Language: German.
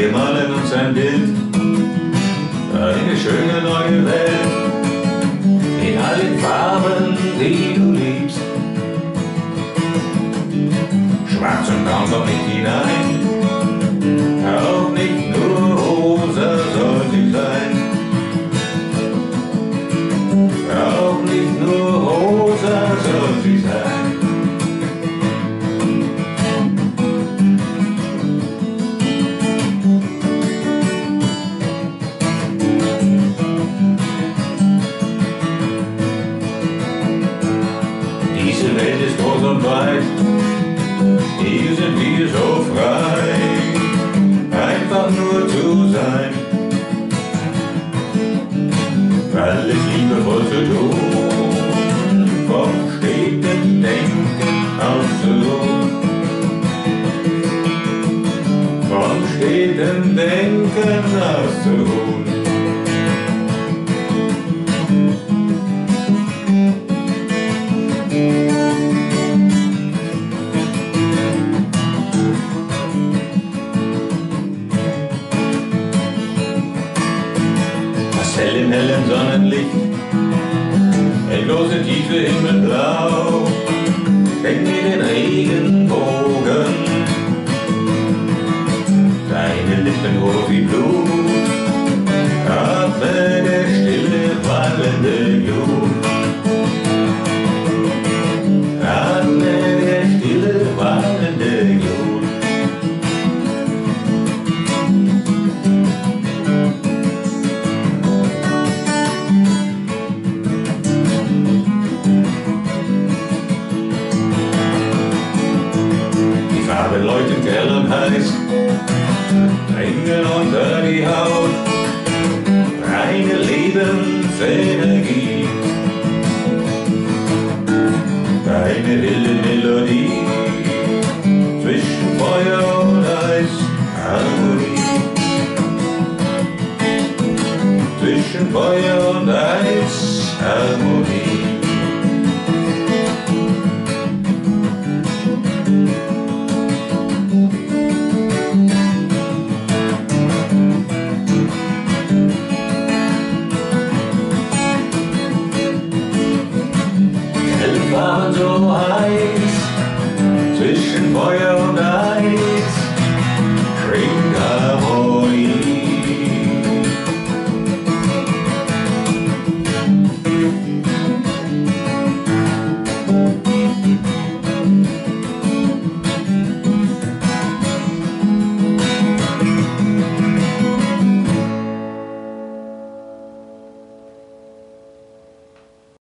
wir malen uns ein Bild, eine schöne neue Welt, in allen Farben, die du liebst. Schwarz und Braun kommt nicht hinein, auch nicht nur rosa soll sie sein. Auch nicht nur rosa soll sie sein. Und weit, hier sind wir so frei, einfach nur zu sein. Alles liebevoll zu tun, vom steten Denken auszuruhen. Vom steten Denken auszuruhen. Im hellen Sonnenlicht, endlose Tiefe Himmelblau, denk mir den Regenbogen, deine Lippen hoch wie Blut, Leuchten grell und heiß, dringen unter die Haut, reine Lebensenergie. Deine wilde Melodie zwischen Feuer und Eis, Harmonie. Zwischen Feuer 뭐야